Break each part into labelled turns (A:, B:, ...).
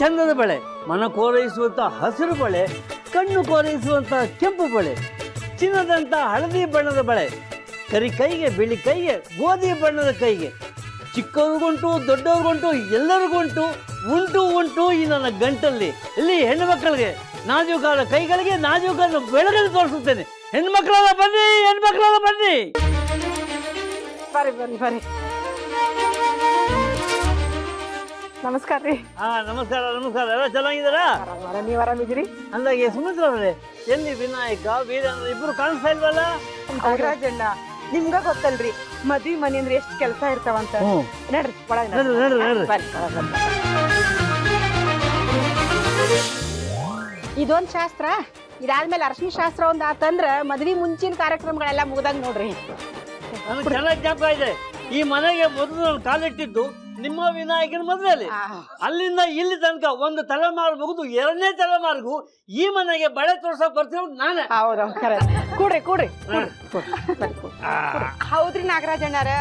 A: ಚಂದದ ಬಳೆ, ಮನ ಕೋರೈಸುವಂಥ ಹಸಿರು ಬಳೆ, ಕಣ್ಣು ಕೋರೈಸುವಂಥ ಕೆಂಪು ಬಳೆ, ಚಿನ್ನದಂತ ಹಳದಿ ಬಣ್ಣದ ಬಳೆ, ಕರಿ ಕೈಗೆ, ಬಿಳಿ ಕೈಗೆ, ಗೋಧಿ ಬಣ್ಣದ ಕೈಗೆ, ಚಿಕ್ಕವ್ರಿಗುಂಟು, ದೊಡ್ಡವ್ರಿಗುಂಟು, ಎಲ್ಲರಿಗುಂಟು, ಉಂಟು ಉಂಟು ಈ ನನ್ನ ಗಂಟಲ್ಲಿ. ಇಲ್ಲಿ ಹೆಣ್ಣು ಮಕ್ಕಳಿಗೆ, ನಾಜೂಕಾದ ಕೈಗಳಿಗೆ ನಾಜೂಕಾದ ಬೆಳಗಲ್ಲಿ ತೋರಿಸುತ್ತೇನೆ. ಹೆಣ್ಮಕ್ಳೆಲ್ಲ ಬನ್ನಿ ಹೆಣ್ಮಕ್ಳೆಲ್ಲ ಬನ್ನಿ.
B: ಬನ್ನಿ ಬರ್ರಿ ನಮಸ್ಕಾರ ರೀ.
A: ಹಾ ನಮಸ್ಕಾರ ನಮಸ್ಕಾರ. ಎಲ್ಲ ಚೆನ್ನಾಗಿದ್ದೀರಾ?
B: ನೀವು ಆರಾಮಿದ್ದೀರಿ
A: ಅಂದಾಗೆ ಸುಮಿತ್ರ ಅವ್ರೆ ಎಲ್ಲಿ ವಿನಾಯಕ ವೀರೇಂದ್ರ ಇಬ್ರು ಕಾಣಿಸ್ತಾ ಇಲ್ವಲ್ಲ?
B: ನಾಗರಾಜಣ್ಣ ನಿಮ್ಗ ಗೊತ್ತಲ್ರಿ ಮದ್ವಿ ಮನೆ ಅಂದ್ರೆ ಎಷ್ಟ್ ಕೆಲಸ ಇರ್ತಾವಂತ. ನಡ್ರಿ ಒಳಗ್
A: ನಡ್ರಿ, ನಡ್ರಿ, ನಡ್ರಿ.
B: ಬರ್ರಿ, ಒಳಗ್ ಬರ್ರಿ. ಇದೊಂದ್ ಶಾಸ್ತ್ರ ಇದಾದ್ಮೇಲೆ ಅರ್ಶಿನ ಶಾಸ್ತ್ರ ಒಂದ್ ಆತಂದ್ರ ಮದ್ವಿ ಮುಂಚಿನ ಕಾರ್ಯಕ್ರಮಗಳೆಲ್ಲ ಮುಗ್ದಂಗ್ ನೋಡ್ರಿ.
A: ನನಗೆ ಚೆನ್ನಾಗಿ ಜ್ಞಾಪಕ ಇದೆ. ಈ ಮನೆಗೆ ಮೊದಲು ನಾನು ಕಾಲಿಟ್ಟಿದ್ದು ನಿಮ್ಮ ವಿನಾಯಕನ ಮದುವೆಯಲ್ಲಿ ಅಲ್ಲಿಂದ ಇಲ್ಲಿ ತನಕ ಒಂದು ತಲೆಮಾರು ಮುಗಿದು ಎರಡನೇ ತಲೆಮಾರಿಗೂ ಈ ಮನೆಗೆ ಬಳೆ ತೋರ್ಸಕ್ ಬರ್ತಿರೋದು ನಾನೇ.
B: ಹೌದು ಕೂಡ್ರಿ ಕೂಡ್ರಿ. ಹೌದ್ರಿ ನಾಗರಾಜಣ್ಣರ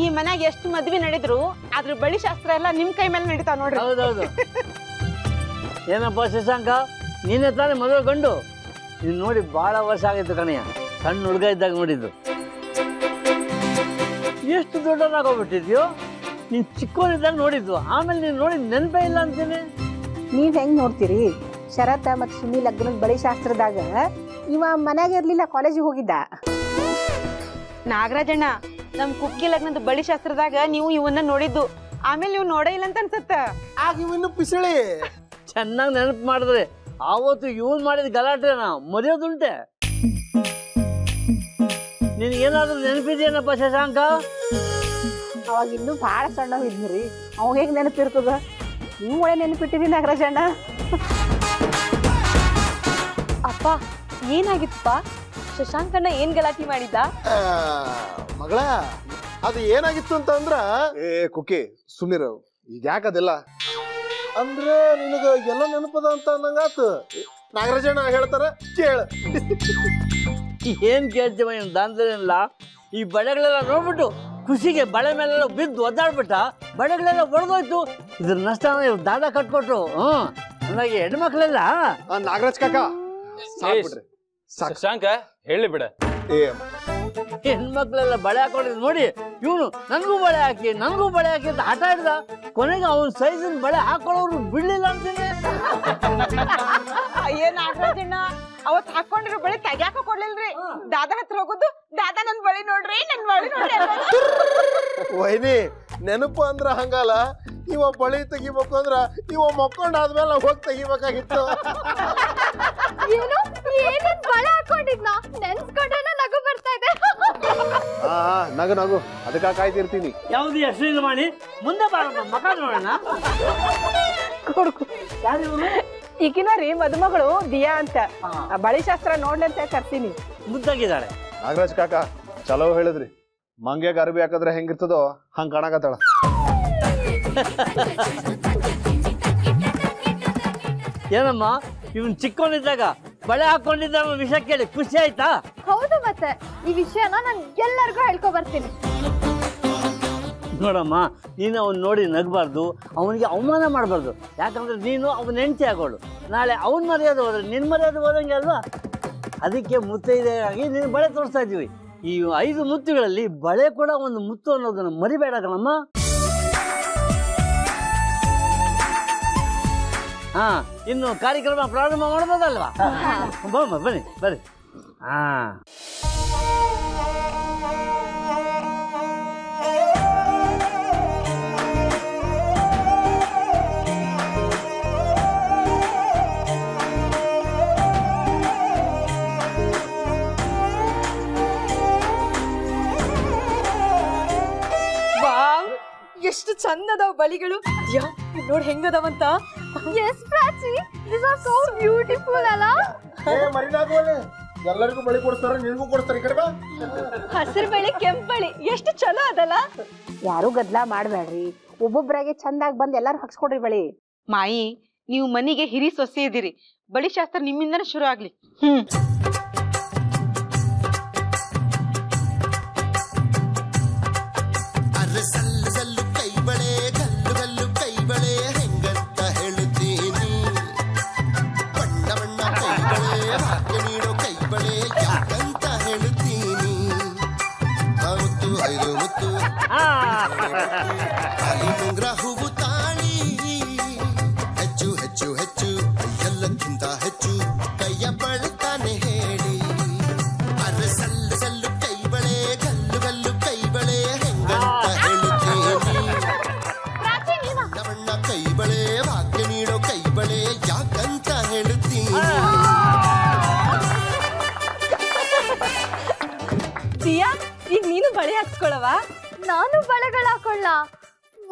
B: ಈ ಮನೆಗೆ ಎಷ್ಟು ಮದ್ವೆ ನಡೆದ್ರು ಅದ್ರ ಬಳಿ ಶಾಸ್ತ್ರ ಎಲ್ಲ ನಿಮ್ ಕೈ ಮೇಲೆ ನಡೀತಾವ ನೋಡ್ರಿ.
A: ಹೌದೌದು. ಏನಪ್ಪ ಶಶಾಂಕ? ನೀನೇ ತಾನೇ ಮದುವೆ ಗಂಡು? ನೀನು ನೋಡಿ ಬಹಳ ವರ್ಷ ಆಗಿತ್ತು ಕಣಯ್ಯ. ಸಣ್ಣ ಹುಡುಗ ಇದ್ದಾಗ ನೋಡಿದ್ದು. ಎಷ್ಟು ದೊಡ್ಡದಾಗೋಗ್ಬಿಟ್ಟಿದ್ಯೋ ನೀನು ಚಿಕ್ಕವನಿದ್ದಾಗ ನೋಡಿದ್ದು ಆಮೇಲೆ ನೀನು ನೋಡಿ ನೆನಪೇ ಇಲ್ಲ ಅಂತೀನಿ.
C: ನೀವ್ ಹೆಂಗ್ ನೋಡ್ತೀರಿ? ಶರತ್ ಮತ್ ಸುನಿ ಲಗ್ನದ ಬಳಿ ಶಾಸ್ತ್ರದಾಗ ಇವ ಮನ್ಯಾಗ ಇರ್ಲಿಲ್ಲ ಕಾಲೇಜಿಗೆ ಹೋಗಿದ್ದ.
B: ನಾಗರಾಜಣ್ಣ ನಮ್ ಕುಕ್ಕಿ ಲಗ್ನದ ಬಳಿ ಶಾಸ್ತ್ರದಾಗ ನೀವು ಇವನ್ನ ನೋಡಿದ್ದು. ಆಮೇಲೆ ನೀವು ನೋಡೇ ಇಲ್ಲ ಅಂತ ಅನ್ಸತ್ತ.
D: ಆಗ ಇವನ್ನ ಪಿಸಳಿ.
A: ಚೆನ್ನಾಗಿ ನೆನಪು ಮಾಡಿದ್ರೆ ಆವತ್ತು ಇವನ್ ಮಾಡಿದ ಗಲಾಟೆನ? ಮರೆಯೋದುಂಟೆ. ನಿನಗೇನಾದ್ರೂ ನೆನಪಿದೆಯೇನಪ್ಪ ಶಶಾಂಕ?
C: ಅವಾಗ ಇನ್ನೂ ಭಾಳ ಸಣ್ಣ ಇದ್ರಿ ಅವಾಗ ಹೆಂಗ್ ನೆನಪಿರ್ತದ? ನೀವು ಒಳ್ಳೆ ನೆನಪಿಟ್ಟಿರಿ ನಾಗರಾಜಣ್ಣ.
E: ಅಪ್ಪ ಏನಾಗಿತ್ತಪ್ಪ? ಶಶಾಂಕಣ್ಣ ಏನ್ ಗಲಾಟಿ ಮಾಡಿದ್ದ?
D: ಮಗಳ ಅದು ಏನಾಗಿತ್ತು ಅಂತಂದ್ರ ಏ ಕುಕ್ಕಿ ಸುಮ್ನಿರು. ಈಗ ಯಾಕದಿಲ್ಲ ಅಂದ್ರೆ ನಿನಗ ಎಲ್ಲ ನೆನಪದ ಅಂತ ಅಂದಂಗಾತು ನಾಗರಾಜಣ್ಣ ಹೇಳ್ತಾರ ಕೇಳ.
A: ಏನ್ ಕೇಳ್ತೀವ ಏನ್ ದಾಂಧಲೆಲ್ಲ ಈ ಬಳೆಗಳೆಲ್ಲ ನೋಡ್ಬಿಟ್ಟು ಖುಷಿಗೆ ಬಳೆ ಮೇಲೆಲ್ಲ ಬಿದ್ದು ಒದ್ದಾಡ್ಬಿಟ್ಟ ಬಳೆಗಳೆಲ್ಲ ಒಡೆದೋಯ್ತು ಇದ್ರ ನಷ್ಟನ ಇವ್ರು ದಾದ ಕಟ್ಕೊಟ್ರು. ಹ್ಮ್. ಹಂಗಾಗಿ ಹೆಣ್ಮಕ್ಳೆಲ್ಲ
D: ಆ ನಾಗರಾಜ್ ಕಾಕ ಸಾಕ್ಬಿಡ್ರಿ ಸಾಕ್.
F: ಶಶಾಂಕ ಹೇಳಿ ಬಿಡ.
D: ಏ
A: ಹೆಣ್ಮಕ್ಳೆಲ್ಲ ಬಳೆ ಹಾಕೊಂಡಿದ್ ನೋಡಿ ಇವನು ನನಗೂ ಬಳೆ ಹಾಕಿ ನನಗೂ ಬಳೆ ಹಾಕಿ ಅಂತ ಆಟ ಆಡ್ದ. ಕೊನೆಗೆ ಅವನ ಸೈಜಿನ ಬಳೆ ಹಾಕೊಳ್ಳೋರು ಬಿಡ್ಲಿಲ್ಲ ಅಂತೀನಿ
B: ಏನ್ ನಾಗರಾಜಣ್ಣ ಅವತ್ ಹಾಕೊಂಡಿರೋ ಬಳಿ ತೆಗ್ಯಾಕ ಕೊಡ್ಲಿಲ್ರಿ. ದಾದಾ ಹತ್ರ ಹೋಗುದು ದಾದಾ ನನ್ ಬಳಿ ನೋಡ್ರಿ ನನ್ ಬಳಿ ನೋಡ್ರಿ.
D: ವೈನಿ ನೆನಪು ಅಂದ್ರ ಹಂಗಲ್ಲ. ಇವ ಬಳಿ ತೆಗಿಬೇಕು ಅಂದ್ರ ಇವ ಮಕ್ಕೊಂಡಾದ್ಮೇಲೆ ಹೋಗಿ ತೆಗಿಬೇಕಾಗಿತ್ತು.
E: ಏನು? ಏನನ್ ಬಳೆ ಹಾಕೊಂಡಿದ್ನ? ನೆನ್ಸ್ಕೊಂಡ್ರೆ ನಗು ಬರ್ತಾ ಇದೆ.
D: ಹಾ ನಗು ನಗು. ಅದಕ್ಕ ಕಾಯ್ತಿರ್ತೀನಿ.
A: ಯಾವ್ದು ಹೆಸರು ಮಾಡಿ ಮುಂದೆ ಬಾರ ಮಕ ನೋಡೋಣ. ಯಾರು
B: ಈಕಿನ ರೀ ಮದುಮಗಳು ದಿಯಾ ಅಂತ. ಆ ಬಳಿ ಶಾಸ್ತ್ರ ನೋಡ್ಲಂತ ಕರ್ತೀನಿ
A: ಮುದ್ದಾಗಿದ್ದಾಳೆ.
D: ನಾಗರಾಜ್ ಕಾಕ ಚಲೋ ಹೇಳಿದ್ರಿ. ಮಂಗೆ ಅರ್ಬಿ ಹಾಕಿದ್ರೆ ಹೆಂಗಿರ್ತದೋ ಹಂಗ ಕಾಣಕತ್ತಾಳ.
A: ಏನಮ್ಮ ಇವನ್ ಚಿಕ್ಕೊಂಡಿದ್ದಾಗ ಬಳೆ ಹಾಕೊಂಡಿದ್ದ ವಿಷಯ ಕೇಳಿ ಖುಷಿ ಆಯ್ತಾ?
E: ಹೌದು ಮತ್ತೆ ಈ ವಿಷಯನ ನಾನು ಎಲ್ಲರಿಗೂ ಹೇಳ್ಕೊ ಬರ್ತೀನಿ.
A: ನೋಡಮ್ಮ ನೀನು ಅವ್ನು ನೋಡಿ ನಗಬಾರ್ದು ಅವನಿಗೆ ಅವಮಾನ ಮಾಡಬಾರ್ದು. ಯಾಕಂದ್ರೆ ನೀನು ಅವನ ಹೆಂಡತಿ ಆಗೋಳು. ನಾಳೆ ಅವನ ಮರ್ಯಾದೆ ಹೋದ್ರೆ ನಿನ್ನ ಮರ್ಯಾದೆ ಹೋದಂಗೆ ಅಲ್ವಾ? ಅದಕ್ಕೆ ಮುತ್ತೈದೆಯಾಗಿ ನೀನು ಬಳೆ ತೋರಿಸ್ತಾ ಇದ್ದೀವಿ. ಈ ಐದು ಮುತ್ತುಗಳಲ್ಲಿ ಬಳೆ ಕೂಡ ಒಂದು ಮುತ್ತು ಅನ್ನೋದನ್ನ ಮರಿಬೇಡ ಕಣಮ್ಮ. ಹಾ ಇನ್ನು ಕಾರ್ಯಕ್ರಮ ಪ್ರಾರಂಭ ಮಾಡ್ಬೋದಲ್ವಾ? ಬಮ್ಮ ಬನ್ನಿ ಬರ್ರಿ ಹಾ.
E: ಬಳಿಗಳು ಯಾ ನೋಡ್ ಹೆಂಗದವಂತ? Yes Prachi. This are so beautiful ಅಲ್ಲ
D: ಎಲ್ಲರಿಗೂ ಬಳಿ ಕೊಡಿಸ್ತಾರ ನಿನಗೂ ಕೊಡಿಸ್ತಾರ ಈ ಕಡೆ ಬಾ.
E: ಹಸಿರು ಬಳಿ ಕೆಂಪು ಬಳಿ. ಎಷ್ಟು ಚಲೋ ಅದಲ್ಲ
C: ಯಾರು ಗದ್ಲ ಮಾಡ್ಬೇಡ್ರಿ ಒಬ್ಬೊಬ್ಬರಾಗೆ ಚಂದಾಗಿ ಬಂದ್ ಎಲ್ಲಾರು ಹಾಕ್ಸ್ಕೊಡ್ರಿ ಬಳಿ.
B: ಮಾಯಿ ನೀವು ಮನೆಗೆ ಹಿರಿ ಸೊಸೆ ಇದ್ದೀರಿ. ಬಳಿ ಶಾಸ್ತ್ರ ನಿಮ್ಮಿಂದನೇ ಶುರು ಆಗ್ಲಿ. ಹ್ಮ್.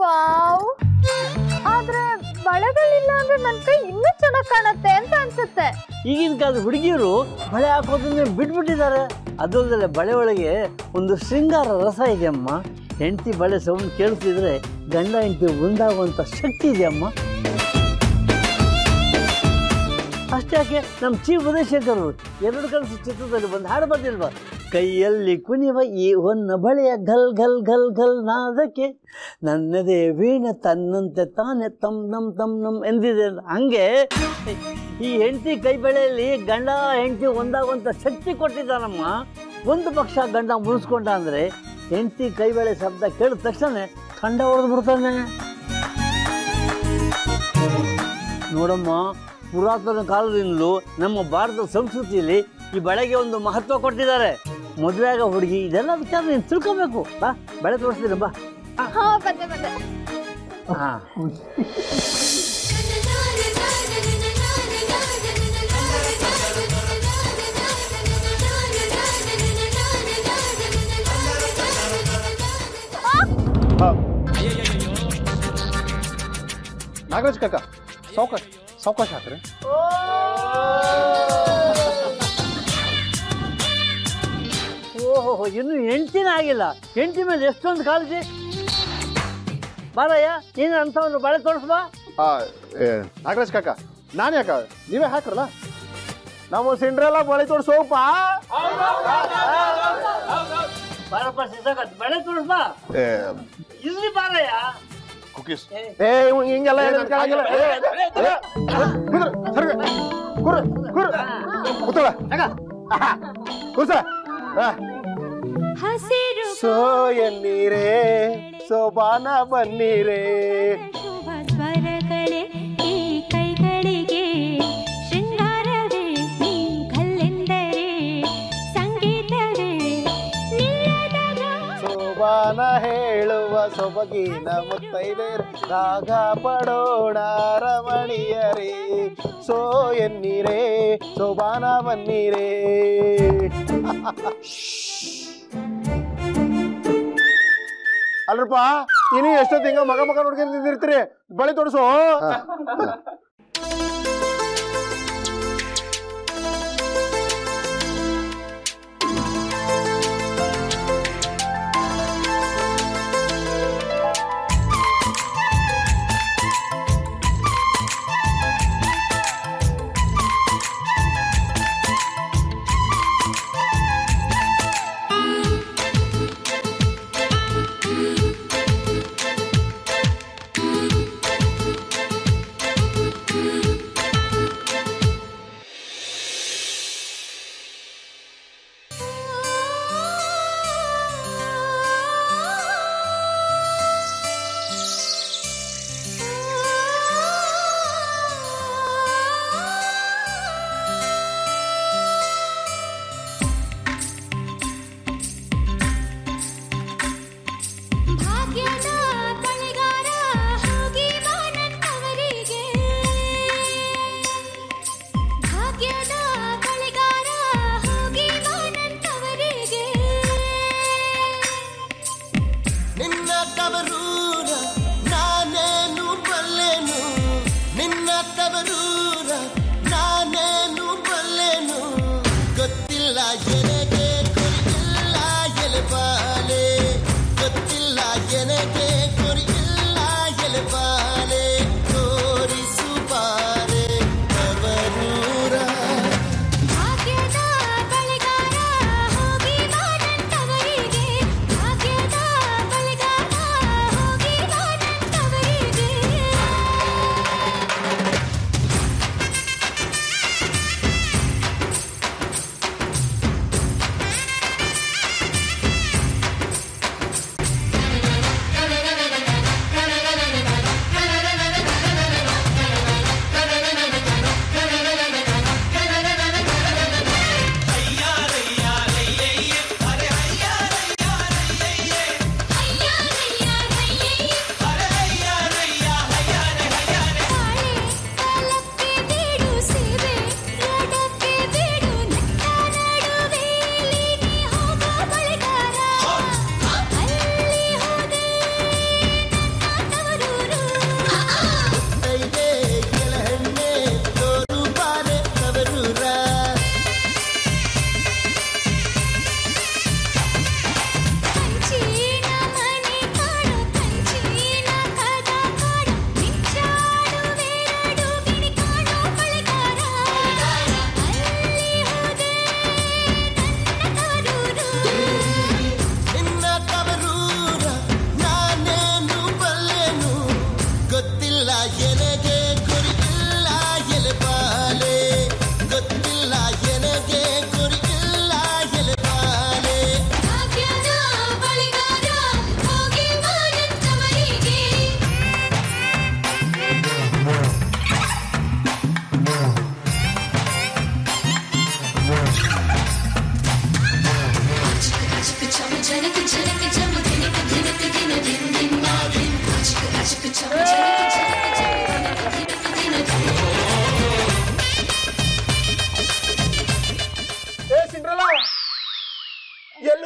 G: ವಾವ್. ಆದ್ರೆ ಬಳೆಗಳಿಲ್ಲ ಅಂದ್ರೆ ನನ್ ಕೈ ಇನ್ನೂ ಚೆನ್ನಾಗ್ ಕಾಣುತ್ತೆ ಅಂತ ಅನ್ಸುತ್ತೆ.
A: ಈಗಿನ ಕಾಲದ ಹುಡುಗಿಯರು ಬಳೆ ಹಾಕೋದನ್ನ ಬಿಟ್ಬಿಟ್ಟಿದ್ದಾರೆ. ಅದಲ್ಲದೆ ಬಳೆ ಒಳಗೆ ಒಂದು ಶೃಂಗಾರ ರಸ ಇದೆ ಅಮ್ಮ. ಹೆಂಡತಿ ಬಳೆ ಸೌಂಡ್ ಕೇಳಿಸಿದ್ರೆ ಗಂಡ ಹೆಂಡತಿ ಒಂದಾಗುವಂಥ ಶಕ್ತಿ ಇದೆ ಅಮ್ಮ. ಯಾಕೆ ನಮ್ಮ ಚಿ ಉದಯಶೇಖರ್ ಎರಡು ಕನಸು ಚಿತ್ರದಲ್ಲಿ ಬಂದು ಹಾಡು ಬಂದಿಲ್ವ ಕೈಯಲ್ಲಿ ಕುಣಿವ ಈ ಹೊನ್ನ ಬಳೆಯ ಘಲ್ ಘಲ್ ಘಲ್ ಘಲ್ ನಾದಕ್ಕೆ ನನ್ನದೇ ವೀಣ ತನ್ನಂತೆ ತಾನೆ ತಮ್ ನಮ್ ತಮ್ ನಮ್ ಎಂದಿದೆ. ಹಂಗೆ ಈ ಹೆಂಡತಿ ಕೈ ಬಳೆಯಲ್ಲಿ ಗಂಡ ಹೆಂಡತಿ ಒಂದಾಗುವಂಥ ಶಕ್ತಿ ಕೊಟ್ಟಿದ್ದಾನಮ್ಮ. ಒಂದು ಪಕ್ಷ ಗಂಡ ಮುಗಿಸ್ಕೊಂಡ ಅಂದರೆ ಹೆಂಡತಿ ಕೈ ಬಳೆ ಶಬ್ದ ಕೇಳಿದ ತಕ್ಷಣ ಖಂಡ ಹೊಡೆದು ಬಿಡ್ತಾನೆ. ನೋಡಮ್ಮ ಪುರಾತನ ಕಾಲದಿಂದಲೂ ನಮ್ಮ ಭಾರತದ ಸಂಸ್ಕೃತಿಯಲ್ಲಿ ಈ ಬಳೆಗೆ ಒಂದು ಮಹತ್ವ ಕೊಟ್ಟಿದ್ದಾರೆ. ಮದುವೆಯಾಗ ಹುಡುಗಿ ಇದೆಲ್ಲ ವಿಚಾರ ನೀನು ತಿಳ್ಕೊಬೇಕು. ಬಾ ಬಳೆ ತೋರಿಸ್ತೀನಿ ಬಾ.
G: ಹಾ
D: ನಾಗರಾಜ್ ಕಾಕ ಸಾವಕಾಶ ಸಾವಕಾಶ ಹಾಕ್ರಿ.
A: ಓಹೋ ಇನ್ನು ಎಂಟಿನ ಆಗಿಲ್ಲ. ಎಂಟಿ ಮೇಲೆ ಎಷ್ಟೊಂದು ಕಾಳಜಿ ಬಾರಯ್ಯ ನೀನು ಒಂದು ಬಳೆ ತೋರಿಸ್ಬಾ
D: ಆ, ಏ, ನಾಗರಾಜ್ ಕಾಕ ನಾನು ಯಾಕ ನೀವೇ ಹಾಕ್ರಲ್ಲ? ನಾವು ಸಿಂಡ್ರೆಲ್ಲ ಬಳಿ ತೋರಿಸೋಪ
A: ಬಾರಪ್ಪ ಸಿದ್ಧಾಗತ್ ಬಳೆ ತೋರಿಸ್ಬಾ ಇಲ್ಲಿ ಬಾರಯ್ಯ
D: ಕುಕೀಸ್. ಏ ಇವ್ ಹಿಂಗೆಲ್ಲ ಹೇಳಿದ್ರೆ ಕೇಳಂಗಿಲ್ಲ. ಏ, ಏ, ಏ, ಕುಂದ್ರು, ಸರ್ಗೆ. ಆಹಾ, ಕೂರ್ಸ. ಆ.
G: ಹಸಿರು
D: ಸೋ ಎನ್ನೀರೇ ಸೋಬಾನ ಬನ್ನೀರೇ.
G: ಶುಭ ಸ್ವರಗಳೇ ಈ ಕೈಗಳಿಗೆ ಶೃಂಗಾರವೇ ನೀ ಕಲ್ಲೆಂದರೆ ಸಂಗೀತವೇ ನಿಲ್ಲದ
D: ಸೋಬಾನ ಹೇಳುವ ಸೊಬಗಿನ ಮುತ್ತೈದೆ ರಾಗ ಪಡೋಣ ರಮಣಿಯರೇ ಸೋ ಎನ್ನೀರೇ ಸೋಬಾನ ಬನ್ನೀರೇ ಅಲ್ರಪ್ಪ ಇನ್ನು ಎಷ್ಟೊತ್ತು ಹಿಂಗ ಮಗ ಮಗ ನೋಡ್ಕೊಂಡು ನಿಂತಿರ್ತೀರಿ ಬಳಿ ತೋರಿಸು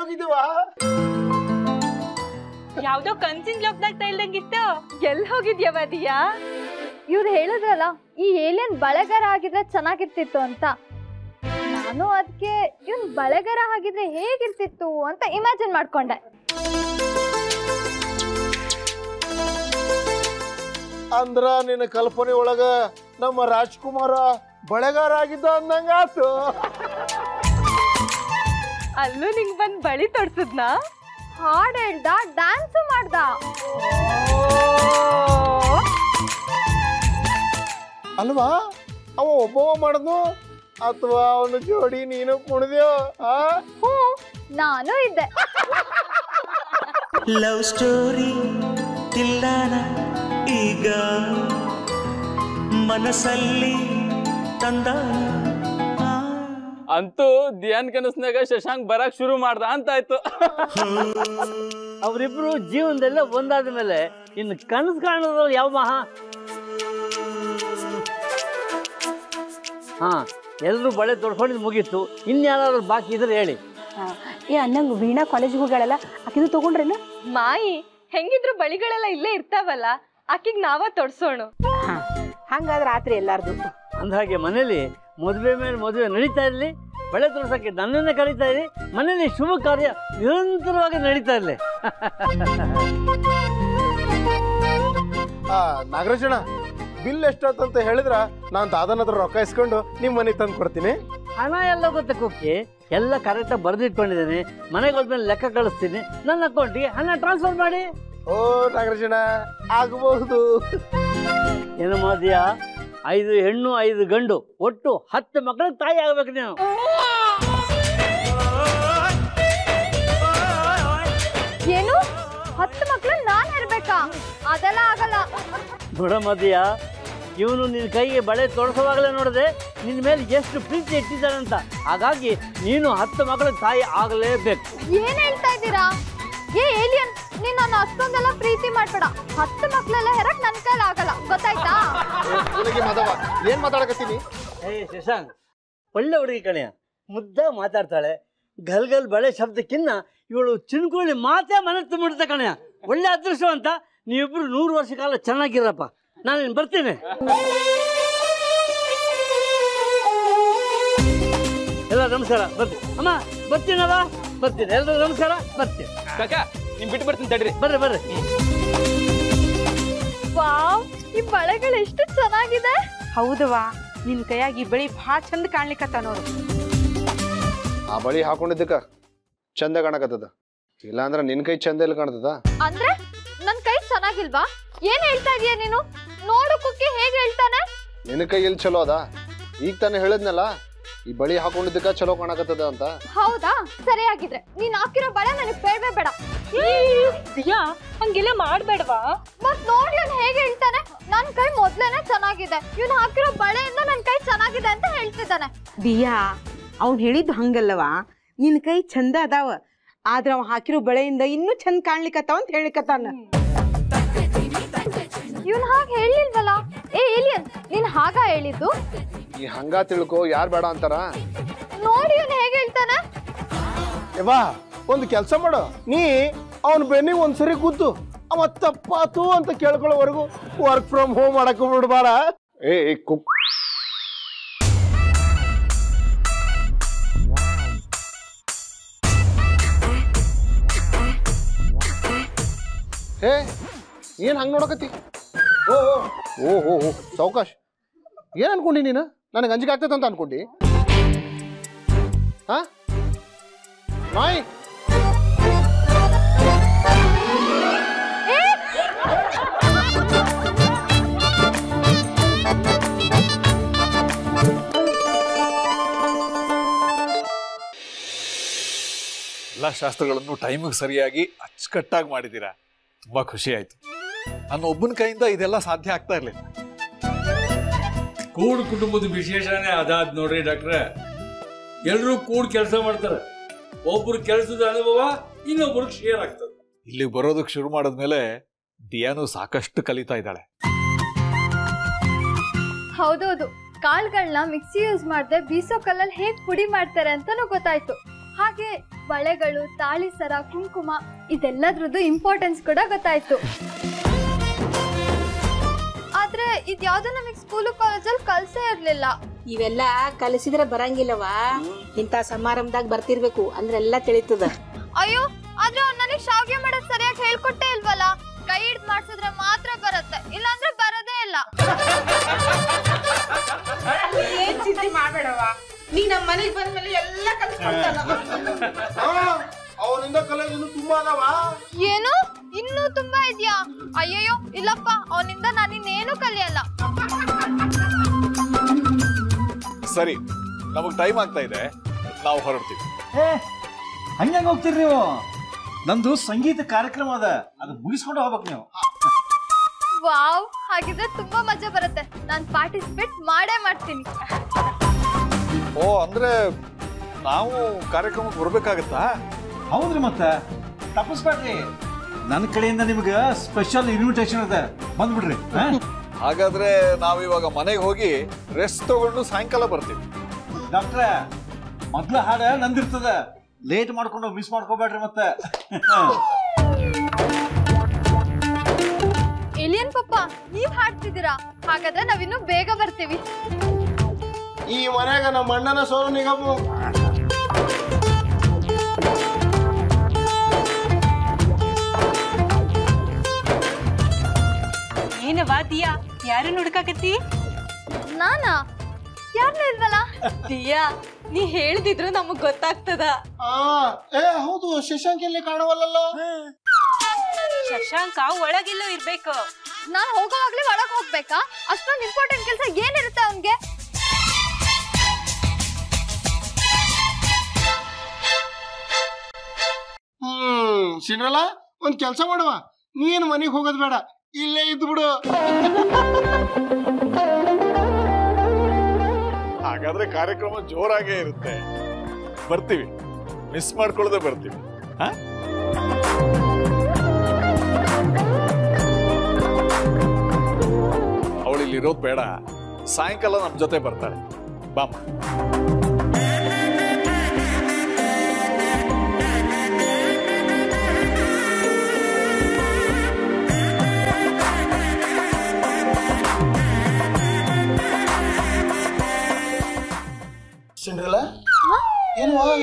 D: ಎಲ್ಲೋಗಿದ್ದೀವಾ
B: ಯಾವ್ದೋ ಕನ್ಸಿನ ಲೋಕದಾಗ ತೈಲ್ದಂಗಿತ್ತು.
G: ಎಲ್ಲಿ ಹೋಗಿದ್ಯವ ದಿಯಾ? ಇವ್ರು ಹೇಳಿದ್ರಲ್ಲ ಈ ಏಲಿಯನ್ ಬಳೆಗಾರ ಆಗಿದ್ರೆ ಚೆನ್ನಾಗಿರ್ತಿತ್ತು ಅಂತ. ನಾನು ಅದಕ್ಕೆ ಇವನ್ ಬಳೆಗಾರ ಆಗಿದ್ರೆ ಹೇಗಿರ್ತಿತ್ತು ಅಂತ ಇಮ್ಯಾಜಿನ್ ಮಾಡ್ಕೊಂಡೆ.
D: ಅಂದ್ರ ನಿನ್ನ ಕಲ್ಪನೆ ಒಳಗ ನಮ್ಮ ರಾಜ್ಕುಮಾರ ಬಳೆಗಾರ ಆಗಿದ್ದ ಅಂದಂಗಾತು
B: ಅಲ್ಲೂ ನಿಂಗೆ ಬಂದು ಬಳಿ ತೊಡ್ಸದ್ನಾ?
G: ಹಾಡ್ ಹೇಳ್ದ ಡ್ಯಾನ್ಸ್ ಮಾಡ್ದ.
D: ಅಲ್ವಾ? ಅವ ಒಬ್ಬ ಮಾಡಿದ್ನು ಅಥವಾ ಅವನ ಜೋಡಿ ನೀನು ಕುಣಿದ್ಯೋ? ಆ?
G: ಹ್ಞೂ ನಾನು ಇದ್ದೆ.
H: ಲವ್ ಸ್ಟೋರಿ ತಿಲ್ಲಾನ ಈಗ? ಮನಸ್ಸಲ್ಲಿ ತಂದ
I: ಅಂತೂ ಧ್ಯಾನ್ ಕನಸ್ನಾಗ ಶಶಾಂಕ್ ಬರಕ್ ಶುರು ಮಾಡ್ದ ಅಂತ ಆಯ್ತು
A: ಅವರಿಬ್ರು ಜೀವನದಲ್ಲೇ ಒಂದಾದ ಮೇಲೆ ಇನ್ನು ಕನಸು ಕಾಣೋದ್ರಲ್ಲಿ ಯಾವ ಮಹಾ? ಹಾ ಎಲ್ಲರೂ ಬಳೆ ತೊಡ್ಕೊಂಡಿದ್ದು ಮುಗೀತು. ಇನ್ಯಾರಾದ್ರೂ ಬಾಕಿ ಇದ್ರೆ ಹೇಳಿ.
C: ಏ ಅನ್ನಂಗ್ ವೀಣಾ ಕಾಲೇಜಿಗೆ ಹೋಗಳಲ್ಲ ಆಕಿದು ತಗೊಂಡ್ರೇನ?
B: ಮಾಯಿ ಹೆಂಗಿದ್ರು ಬಳಿಗಳೆಲ್ಲ ಇಲ್ಲೇ ಇರ್ತಾವಲ್ಲ ಆಕಿಗ್ ನಾವ ತೊಡ್ಸೋಣ.
C: ಹಂಗಾದ್ರೆ ರಾತ್ರಿ ಎಲ್ಲಾರ್ದು.
A: ಅಂದಹಾಗೆ ಮನೇಲಿ ಮದುವೆ ಮೇಲೆ ಮದುವೆ ನಡೀತಾ ಇರಲಿ ಬಳೆ ತೋರ್ಸಕ್ಕೆ ನನ್ನನ್ನೇ ಕರೀತಾ ಇರಿ ಮನೆಯಲ್ಲಿ ಶುಭ ಕಾರ್ಯ ನಿರಂತರವಾಗಿ ನಡೀತಾ ಇರಲಿ.
D: ಆ ನಾಗರಾಜಣ್ಣ ಬಿಲ್ ಎಷ್ಟೊತ್ತಂತ ಹೇಳಿದ್ರ ನಾನು ದಾದನ ಹತ್ರ ರೊಕ್ಕ ಇಸ್ಕೊಂಡು ನಿಮ್ಮ ಮನೆಗೆ ತಂದು ಕೊಡ್ತೀನಿ.
A: ಹಣ ಎಲ್ಲ ಗೊತ್ತೆ ಕುಕ್ಕಿ? ಎಲ್ಲ ಕರೆಕ್ಟಾಗಿ ಬರೆದಿಟ್ಕೊಂಡಿದ್ದೀನಿ. ಮನೆಗೆ ಹೋದ್ಮೇಲೆ ಲೆಕ್ಕ ಕಳಿಸ್ತೀನಿ. ನನ್ನ ಅಕೌಂಟಿಗೆ ಹಣ ಟ್ರಾನ್ಸ್ಫರ್ ಮಾಡಿ.
D: ಓ ನಾಗರಾಜಣ್ಣ ಆಗಬಹುದು
A: ಏನು ಮೋದಿಯ ಐದು ಹೆಣ್ಣು ಐದು ಗಂಡು ಒಟ್ಟು ಹತ್ತು ಮಕ್ಕಳ ತಾಯಿ ಆಗ್ಬೇಕು ನೀವು.
G: ಏನು? ಹತ್ತು ಮಕ್ಕಳು ನಾನು ಇರ್ಬೇಕಾ? ಅದೆಲ್ಲ ಆಗಲ್ಲ.
A: ನೋಡ ಮದಿಯ ಇವನು ನಿನ್ನ ಕೈಗೆ ಬಳೆ ತೊಡಸುವಾಗಲೇ ನೋಡಿದೆ ನಿನ್ನ ಮೇಲೆ ಎಷ್ಟು ಪ್ರೀತಿ ಇಟ್ಟಿದ್ದಾನಂತ ಹಾಗಾಗಿ ನೀನು ಹತ್ತು ಮಕ್ಕಳ ತಾಯಿ ಆಗಲೇಬೇಕು.
G: ಏನ್ ಹೇಳ್ತಾ ಇದ್ದೀರಾ? ಏ ಏಲಿಯನ್ ನೀನ್ ನನ್ನ ಅಷ್ಟೊಂದೆಲ್ಲ ಪ್ರೀತಿ ಮಾಡ್ಬೇಡ. ಹತ್ತು ಮಕ್ಳೆಲ್ಲ ಹೆರಕ್ ನನ್ ಕೈಲಿ ಆಗಲ್ಲ. ಗೊತ್ತಾಯ್ತಾ?
D: ನಿನಗೆ ಮದವ. ಏನ್ ಮಾತಾಡಕತ್ತೀನಿ?
A: ಏ ಶಶಾಂಕ್ ಒಳ್ಳೆ ಹುಡುಗಿ ಕಣೆಯ ಮುದ್ದ ಮಾತಾಡ್ತಾಳೆ. ಗಲ್ ಗಲ್ ಬಳೆ ಶಬ್ದಕ್ಕಿನ್ನ ಇವಳು ಚಿನ್ಕೋಳಿ ಮಾತೇ ಮನೆ ತುಂಬಿಡುತ್ತೆ ಕಣೆಯ ಒಳ್ಳೆ ಅದೃಷ್ಟವಂತ ನೀವಿಬ್ರು ನೂರು ವರ್ಷ ಕಾಲ ಚೆನ್ನಾಗಿರಪ್ಪ. ನಾನು ಬರ್ತೀನಿ. ಎಲ್ಲ ನಮಸ್ಕಾರ. ಬರ್ತೀನಿ. ಅಮ್ಮ ಬರ್ತೀನಲ್ಲ? ಬರ್ತೀನಿ. ಎಲ್ಲರೂ ನಮಸ್ಕಾರ. ಬರ್ತೀನಿ.
I: ಕಾಕ ನಿಮ್ ಬಿಟ್ಟು ಬರ್ತೀನಿ ತಡ್ರಿ.
A: ಬರ್ರಿ ಬರ್ರಿ.
G: ವಾವ್ ಈ ಬಳೆಗಳು ಎಷ್ಟು ಚೆನ್ನಾಗಿದೆ.
B: ಹೌದವಾ ನಿನ್ ಕೈಯಾಗಿ ಈ ಬಳಿ ಭಾಳ ಚಂದ ಕಾಣ್ಲಿಕ್ಕತ್ತ ನೋಡು.
D: ಆ ಬಳಿ ಹಾಕೊಂಡಿದ್ದಕ್ಕ ಚಂದ ಕಾಣಕತ್ತದ. ಇಲ್ಲಾಂದ್ರ ನಿನ್ ಕೈ ಚಂದ ಎಲ್ಲಿ ಕಾಣ್ತದ?
G: ಅಂದ್ರೆ ನನ್ ಕೈ ಚೆನ್ನಾಗಿಲ್ವಾ? ಏನ್ ಹೇಳ್ತಾ ಇದೀಯ ನೀನು? ನೋಡು ಕುಕ್ಕಿ ಹೇಗೆ ಹೇಳ್ತಾನೆ?
D: ನಿನ್ನ ಕೈ ಎಲ್ಲಿ ಚಲೋ ಅದ? ಈಗ ತಾನೇ ಹೇಳಿದ್ನಲ್ಲ ಈ ಬಳಿ ಹಾಕೊಂಡಿದ್ದಕ್ಕ ಚಲೋ ಕಾಣಕತ್ತದ ಅಂತ?
G: ಹೌದಾ? ಸರಿಯಾಗಿದ್ರೆ. ನೀನ್ ಹಾಕಿರೋ ಬಳೆ ನನಗೆ ಬೇಡವೇ ಬೇಡ.
B: ದಿಯಾ ಹಂಗೆಲ್ಲ ಮಾಡ್ಬೇಡವಾ?
G: ಮತ್ ನೋಡಿ ಅವ್ನು ಹೇಗೆ ಹೇಳ್ತಾನೆ. ನನ್ ಕೈ ಮೊದ್ಲೇನೆ ಚೆನ್ನಾಗಿದೆ. ಇವ್ನು ಹಾಕಿರೋ ಬಳೆಯಿಂದ ನನ್ ಕೈ ಚೆನ್ನಾಗಿದೆ ಅಂತ ಹೇಳ್ತಿದ್ದಾನೆ.
B: ದಿಯಾ ಅವ್ನು ಹೇಳಿದ್ದು ಹಂಗಲ್ಲವಾ? ನಿನ್ ಕೈ ಚಂದ ಅದಾವ. ಆದ್ರೆ ಅವ ಹಾಕಿರೋ ಬಳೆಯಿಂದ ಇನ್ನೂ ಚಂದ ಕಾಣ್ಲಿಕ್ಕತ್ತಾವ ಅಂತ ಹೇಳಿಕತ್ತಾನ.
G: ಇವ್ನು ಹಾಗೆ ಹೇಳಿಲ್ವಲ್ಲ? ಏ ಏಲಿಯನ್ ನೀನ್ ಹಾಗ ಹೇಳಿದ್ದು?
D: ಈ ಹಂಗ ತಿಳ್ಕೊ ಯಾರ್ ಬೇಡ ಅಂತಾರ?
G: ನೋಡಿ ಇವನ್ ಹೇಗೆ ಹೇಳ್ತಾನೆ.
D: ಯವ್ವಾ ಒಂದು ಕೆಲಸ ಮಾಡು. ನೀ ಅವನ ಬೆನ್ನಿಗೆ ಒಂದ್ಸರಿ ಕೂತು ಅವ ತಪ್ಪಾತು ಅಂತ ಕೇಳ್ಕೊಳ್ಳೋವರೆಗೂ ವರ್ಕ್ ಫ್ರಮ್ ಹೋಮ್ ಮಾಡಕ್ ಬಿಡ್ಬಾರ ಏ ಏ, ಕುಕ್ ಏ ಏನ್ ಹಂಗ್ ನೋಡಕತ್ತಿ? ಓ ಓ, ಓ ಓ ಏನ್ ಅನ್ಕೊಂಡಿ ನೀನು? ನನಗೆ ಅಂಜಿಕೆ ಆಗ್ತೈತೆ ಅಂತ ಅನ್ಕೊಂಡಿ. ಹಾ? ನಾಯಿ.
J: ಎಲ್ಲ ಶಾಸ್ತ್ರಗಳನ್ನು ಟೈಮಿಗೆ ಸರಿಯಾಗಿ ಅಚ್ಚುಕಟ್ಟಾಗಿ ಮಾಡಿದ್ದೀರಾ. ತುಂಬಾ ಖುಷಿ ಆಯ್ತು. ನನ್ನ ಒಬ್ಬನ ಕೈಯಿಂದ ಇದೆಲ್ಲ ಸಾಧ್ಯ ಆಗ್ತಾ ಇರಲಿಲ್ಲ.
K: ಕೂಡ್ ಕುಟುಂಬದ ವಿಶೇಷನೇ ಅದಾದ್ ನೋಡ್ರಿ ಡಾಕ್ಟ್ರೆ. ಎಲ್ಲರೂ ಕೂಡ್ ಕೆಲಸ ಮಾಡ್ತಾರೆ. ಒಬ್ರು ಕೆಲಸದ ಅನುಭವ ಇನ್ನೊಬ್ರಿಗೆ ಶೇರ್ ಆಗ್ತದೆ.
J: ಇಲ್ಲಿ ಬರೋದಕ್ಕೆ ಶುರು ಮಾಡಿದ್ಮೇಲೆ ದಿಯಾನು ಸಾಕಷ್ಟು ಕಲಿತಾ ಇದ್ದಾಳೆ.
G: ಹೌದೌದು. ಕಾಳುಗಳನ್ನ ಮಿಕ್ಸಿ ಯೂಸ್ ಮಾಡದೆ ಬೀಸೋ ಕಲ್ಲಲ್ಲಿ ಹೇಗೆ ಪುಡಿ ಮಾಡ್ತಾರೆ ಅಂತಾನೂ ಗೊತ್ತಾಯ್ತು. ಹಾಗೆ ಬಳೆಗಳು ತಾಳಿ ಸರ ಕುಂಕುಮ ಇದೆಲ್ಲದ್ರದ್ದು ಇಂಪಾರ್ಟೆನ್ಸ್ ಕೂಡ ಗೊತ್ತಾಯ್ತು. ಇದ್ಯಾವ್ದು ನಮಗ್ ಸ್ಕೂಲು ಕಾಲೇಜಲ್ಲಿ ಕಲ್ಸೇ ಇರ್ಲಿಲ್ಲ.
C: ಇವೆಲ್ಲ ಕಲಿಸಿದ್ರೆ ಬರಂಗಿಲ್ಲವಾ ಇಂಥ ಸಮಾರಂಭದಾಗ ಬರ್ತಿರ್ಬೇಕು ಅಂದ್ರೆ ಎಲ್ಲ ತಿಳಿತದ.
G: ಅಯ್ಯೋ ಆದ್ರೆ ಅವ್ನು ನನಗೆ ಶಾವ್ಗೆ ಮಾಡೋದ್ ಸರಿಯಾಗಿ ಹೇಳ್ಕೊಟ್ಟೇ ಇಲ್ವಲ್ಲ? ಕೈ ಹಿಡ್ದು ಮಾಡ್ಸಿದ್ರೆ ಮಾತ್ರ ಬರುತ್ತೆ ಇಲ್ಲಾಂದ್ರೆ ಬರೋದೇ ಇಲ್ಲ.
B: ಏನ್ ಚಿಂತೆ ಮಾಡ್ಬೇಡವ ನೀ ನಮ್ಮ ಮನೆಗೆ ಬಂದ್ಮೇಲೆ ಎಲ್ಲ ಕಲ್ಸ್ಕೊಡ್ತಾನ.
D: ಅವನಿಂದ ಕಲಿಯೋದು ತುಂಬಾ ಅದಾವ.
G: ಏನು? ಇನ್ನೂ ತುಂಬಾ ಇದೆಯಾ? ಅಯ್ಯಯ್ಯೋ ಇಲ್ಲಪ್ಪ ಅವನಿಂದ ನಾನಿನ್ನೇನು ಕಲಿಯಲ್ಲ.
J: ಸರಿ ನಮಗ್ ಟೈಮ್ ಆಗ್ತಾ ಇದೆ. ನಾವು ಹೊರಡ್ತೀವಿ.
L: ಏ ಹಂಗೆ ಹೋಗ್ತೀರಿ ನೀವು? ನಂದು ಸಂಗೀತ ಕಾರ್ಯಕ್ರಮ ಅದ ಅದು ಮುಗಿಸ್ಕೊಂಡು ಹೋಗ್ಬೇಕು ನೀವು.
G: ವಾವ್ ಹಾಗಿದ್ರೆ ತುಂಬಾ ಮಜಾ ಬರುತ್ತೆ. ನಾನು ಪಾರ್ಟಿಸಿಪೇಟ್ ಮಾಡೇ ಮಾಡ್ತೀನಿ.
J: ಓ ಅಂದ್ರೆ ನಾವು ಕಾರ್ಯಕ್ರಮಕ್ಕೆ ಬರ್ಬೇಕಾಗತ್ತಾ?
L: ಹೌದ್ರಿ ಮತ್ತೆ. ತಪ್ಪಿಸ್ಬೇಡ್ರಿ. ನನ್ನ ಕಡೆಯಿಂದ ನಿಮ್ಗೆ ಸ್ಪೆಷಲ್ ಇನ್ವಿಟೇಷನ್ ಅದ ಬಂದ್ಬಿಡ್ರಿ.
J: ಹಾಗಾದ್ರೆ ನಾವಿವಾಗ ಮನೆಗೆ ಹೋಗಿ ರೆಸ್ಟ್ ತಗೊಂಡು ಸಾಯಂಕಾಲ ಬರ್ತೀವಿ.
L: ಡಾಕ್ಟ್ರ ಮೊದ್ಲ ಹಾಡ ನಂದಿರ್ತದ. ಲೇಟ್ ಮಾಡ್ಕೊಂಡು ಮಿಸ್ ಮಾಡ್ಕೋಬೇಡ್ರಿ ಮತ್ತೆ.
G: ಏಲಿಯನ್ ಪಪ್ಪ ನೀವ್ ಹಾಡ್ತಿದ್ದೀರಾ? ಹಾಗಾದ್ರೆ ನಾವಿನ್ನು ಬೇಗ ಬರ್ತೀವಿ.
D: ಈ ಮನೆಯಾಗ ನಮ್ಮ ಅಣ್ಣನ ಸೋಲು ನಿಗಮ.
B: ಏನವಾ ದಿಯಾ ಯಾರು ಹುಡ್ಕಾಕತ್ತಿ?
G: ನಾನಾ? ಯಾರನ್ನ ಇಲ್ವಲ್ಲ
E: ದಿಯಾ ನೀ ಹೇಳ್ದಿದ್ರು ನಮಗ್ ಗೊತ್ತಾಗ್ತದ.
D: ಆ ಏ ಹೌದು ಶಶಾಂಕ್ ಎಲ್ಲಿ ಕಾಣವಲ್ಲಲ್ಲ?
B: ಶಶಾಂಕ ಒಳಗೆಲ್ಲೋ ಇರ್ಬೇಕು.
G: ನಾನ್ ಹೋಗೋವಾಗ್ಲೇ ಒಳಗ್ ಹೋಗ್ಬೇಕಾ? ಅಷ್ಟೊಂದು ಇಂಪಾರ್ಟೆಂಟ್ ಕೆಲಸ ಏನಿರುತ್ತೆ ಅವನ್ಗೆ?
D: ಹ್ಮ್ ಸಿಂಡ್ರಲ್ಲ ಒಂದ್ ಕೆಲ್ಸ ಮಾಡುವ. ನೀನ್ ಮನೆಗೆ ಹೋಗೋದ್ ಬೇಡ. ಇಲ್ಲೇ ಇದ್ದು ಬಿಡು.
J: ಹಾಗಾದ್ರೆ ಕಾರ್ಯಕ್ರಮ ಜೋರಾಗೇ ಇರುತ್ತೆ. ಬರ್ತೀವಿ. ಮಿಸ್ ಮಾಡ್ಕೊಳ್ಳದೆ ಬರ್ತೀವಿ. ಅವಳಿಲ್ಲಿ ಇರೋದು ಬೇಡ. ಸಾಯಂಕಾಲ ನಮ್ಮ ಜೊತೆ ಬರ್ತಾಳೆ ಬಾಮ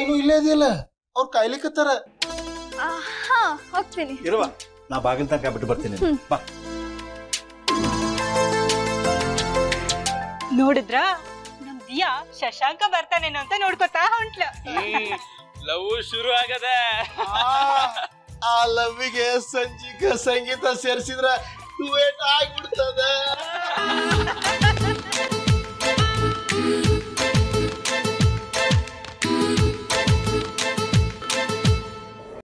D: ಏನು ಏನು ಇಲ್ಲೇ ಇದೆಯಲ್ಲ? ಅವ್ರು ಕಾಯ್ಲಿಕ್ಕತ್ತಾರ
G: ಆ, ಹಾ ಹೋಗ್ತೀನಿ.
L: ಇರುವ ನಾ ಬಾಗಿಲ್ ತನಕ ಬಿಟ್ಟು ಬರ್ತೀನಿ. ಬಾ.
B: ನೋಡಿದ್ರ? ನಮ್ ದಿಯಾ ಶಶಾಂಕ ಬರ್ತಾನೇನೋ ಅಂತ ನೋಡ್ಕೊತಾ ಹೊಂಟ್ಲ.
I: ಲವ್ ಶುರು ಆಗದ.
D: ಆ ಲವ್ಗೆ ಸಂಜಿಕ ಸಂಗೀತ ಸೇರಿಸಿದ್ರ ಡುವೇಟ್ ಆಗ್ಬಿಡ್ತದ.